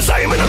the same